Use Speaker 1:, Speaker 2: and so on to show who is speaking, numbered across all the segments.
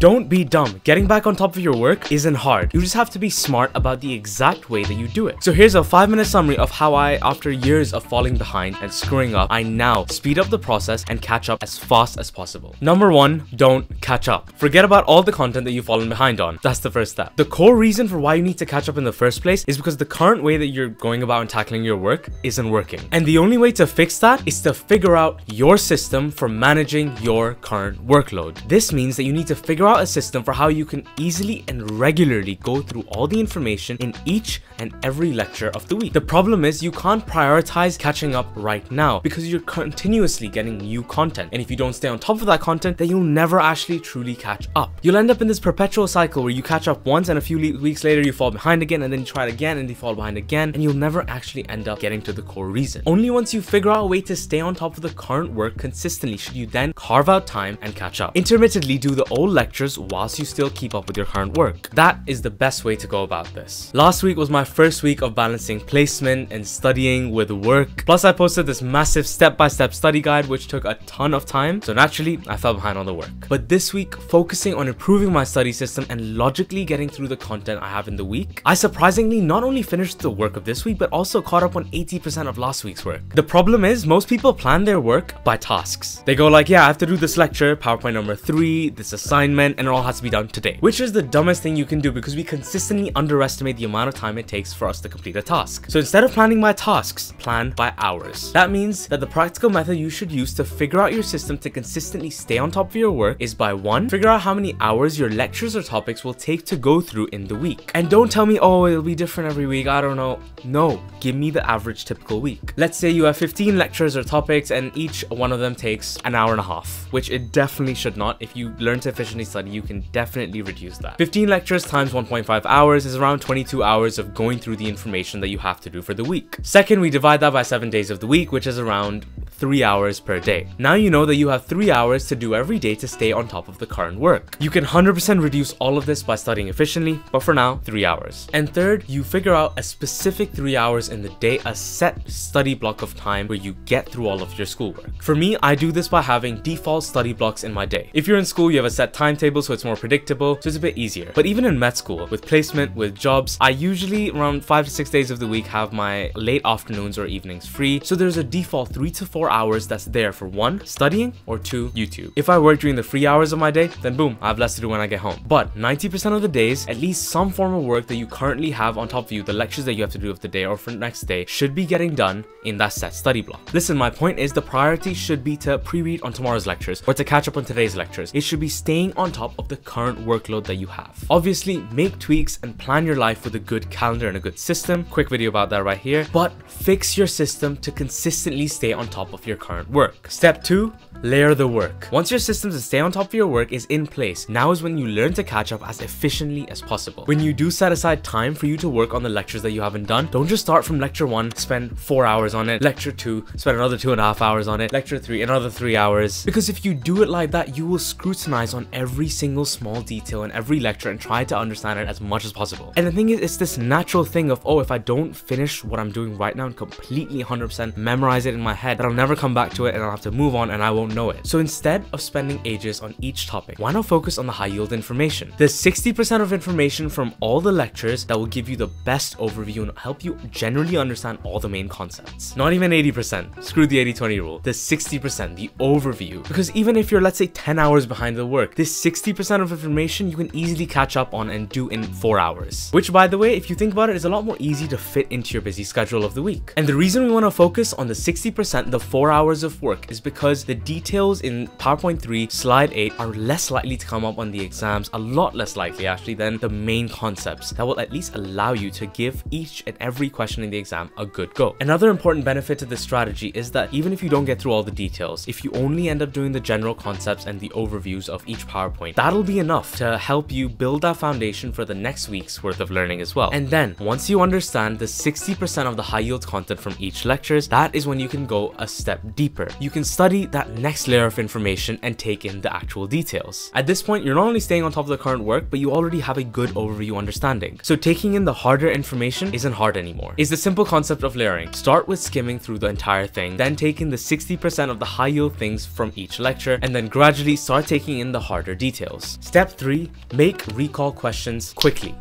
Speaker 1: Don't be dumb. Getting back on top of your work isn't hard. You just have to be smart about the exact way that you do it. So here's a five minute summary of how I, after years of falling behind and screwing up, I now speed up the process and catch up as fast as possible. Number one, don't catch up. Forget about all the content that you've fallen behind on. That's the first step. The core reason for why you need to catch up in the first place is because the current way that you're going about and tackling your work isn't working. And the only way to fix that is to figure out your system for managing your current workload. This means that you need to figure out a system for how you can easily and regularly go through all the information in each and every lecture of the week. The problem is you can't prioritize catching up right now because you're continuously getting new content. And if you don't stay on top of that content, then you'll never actually truly catch up. You'll end up in this perpetual cycle where you catch up once and a few weeks later you fall behind again and then you try it again and you fall behind again and you'll never actually end up getting to the core reason. Only once you figure out a way to stay on top of the current work consistently should you then carve out time and catch up. Intermittently do the old lectures whilst you still keep up with your current work. That is the best way to go about this. Last week was my first week of balancing placement and studying with work. Plus I posted this massive step-by-step -step study guide which took a ton of time, so naturally I fell behind on the work. But this week, focusing on improving my study system and logically getting through the content I have in the week, I surprisingly not only finished the work of this week but also caught up on 80% of last week's work. The problem is most people plan their work by tasks. They go like, yeah, I have to do this lecture, PowerPoint number 3, this assignment, and it all has to be done today. Which is the dumbest thing you can do because we consistently underestimate the amount of time it takes for us to complete a task. So instead of planning by tasks, plan by hours. That means that the practical method you should use to figure out your system to consistently stay on top of your work is by one, figure out how many hours your lectures or topics will take to go through in the week. And don't tell me, oh, it'll be different every week, I don't know. No, give me the average typical week. Let's say you have 15 lectures or topics and each one of them takes an hour and a half, which it definitely should not. If you learn to efficiently study, you can definitely reduce that. 15 lectures times 1.5 hours is around 22 hours of going through the information that you have to do for the week. Second, we divide that by seven days of the week, which is around three hours per day. Now you know that you have three hours to do every day to stay on top of the current work. You can 100% reduce all of this by studying efficiently, but for now, three hours. And third, you figure out a specific three hours in the day, a set study block of time where you get through all of your schoolwork. For me, I do this by having default study blocks in my day. If you're in school, you have a set timetable, so it's more predictable, so it's a bit easier. But even in med school, with placement, with jobs, I usually around five to six days of the week have my late afternoons or evenings free, so there's a default three to four hours that's there for one, studying, or two, YouTube. If I work during the free hours of my day, then boom, I have less to do when I get home. But 90% of the days, at least some form of work that you currently have on top of you, the lectures that you have to do of the day or for the next day, should be getting done in that set study block. Listen, my point is the priority should be to pre-read on tomorrow's lectures or to catch up on today's lectures. It should be staying on top of the current workload that you have. Obviously, make tweaks and plan your life with a good calendar and a good system. Quick video about that right here. But fix your system to consistently stay on top of your current work. Step 2. Layer the work. Once your system to stay on top of your work is in place, now is when you learn to catch up as efficiently as possible. When you do set aside time for you to work on the lectures that you haven't done, don't just start from lecture 1, spend 4 hours on it, lecture 2, spend another 2.5 hours on it, lecture 3, another 3 hours. Because if you do it like that, you will scrutinize on every single small detail in every lecture and try to understand it as much as possible. And the thing is, it's this natural thing of, oh, if I don't finish what I'm doing right now and completely 100% memorize it in my head, that I'll never come back to it and I'll have to move on and I won't know it. So instead of spending ages on each topic, why not focus on the high yield information? There's 60% of information from all the lectures that will give you the best overview and help you generally understand all the main concepts. Not even 80%, screw the 80-20 rule. The 60%, the overview. Because even if you're let's say 10 hours behind the work, this 60% of information you can easily catch up on and do in 4 hours. Which by the way, if you think about it, is a lot more easy to fit into your busy schedule of the week. And the reason we want to focus on the 60%, the 4 hours of work, is because the details in PowerPoint 3, slide 8 are less likely to come up on the exams, a lot less likely actually than the main concepts that will at least allow you to give each and every question in the exam a good go. Another important benefit to this strategy is that even if you don't get through all the details, if you only end up doing the general concepts and the overviews of each PowerPoint, that'll be enough to help you build that foundation for the next week's worth of learning as well. And then once you understand the 60% of the high yield content from each lectures, that is when you can go a step step deeper. You can study that next layer of information and take in the actual details. At this point, you're not only staying on top of the current work, but you already have a good overview understanding. So taking in the harder information isn't hard anymore. It's the simple concept of layering. Start with skimming through the entire thing, then take in the 60% of the high yield things from each lecture, and then gradually start taking in the harder details. Step 3. Make recall questions quickly.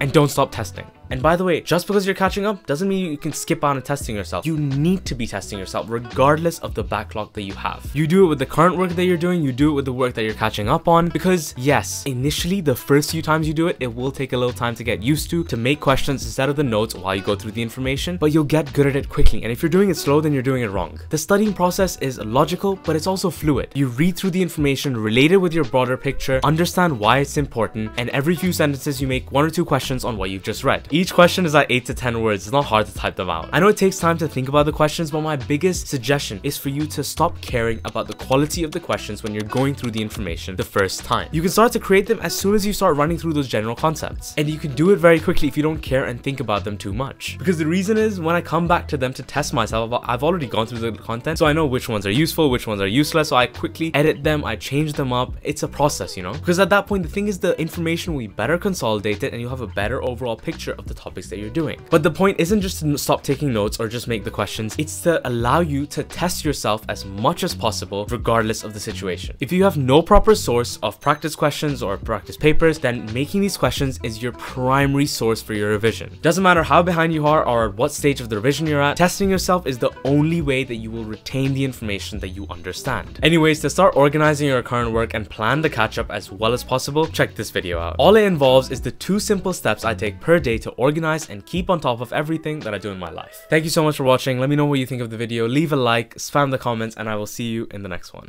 Speaker 1: And don't stop testing. And by the way, just because you're catching up doesn't mean you can skip on testing yourself. You need to be testing yourself regardless of the backlog that you have. You do it with the current work that you're doing, you do it with the work that you're catching up on because yes, initially the first few times you do it, it will take a little time to get used to, to make questions instead of the notes while you go through the information, but you'll get good at it quickly. And if you're doing it slow, then you're doing it wrong. The studying process is logical, but it's also fluid. You read through the information, relate it with your broader picture, understand why it's important, and every few sentences you make one or two questions on what you've just read. Each question is like 8 to 10 words, it's not hard to type them out. I know it takes time to think about the questions, but my biggest suggestion is for you to stop caring about the quality of the questions when you're going through the information the first time. You can start to create them as soon as you start running through those general concepts. And you can do it very quickly if you don't care and think about them too much. Because the reason is when I come back to them to test myself, I've already gone through the content, so I know which ones are useful, which ones are useless, so I quickly edit them, I change them up. It's a process, you know? Because at that point, the thing is the information will be better consolidated and you'll have a better overall picture of the topics that you're doing. But the point isn't just to stop taking notes or just make the questions, it's to allow you to test yourself as much as possible regardless of the situation. If you have no proper source of practice questions or practice papers, then making these questions is your primary source for your revision. Doesn't matter how behind you are or at what stage of the revision you're at, testing yourself is the only way that you will retain the information that you understand. Anyways, to start organizing your current work and plan the catch up as well as possible, check this video out. All it involves is the two simple steps I take per day to organize and keep on top of everything that I do in my life. Thank you so much for watching. Let me know what you think of the video. Leave a like, spam the comments, and I will see you in the next one.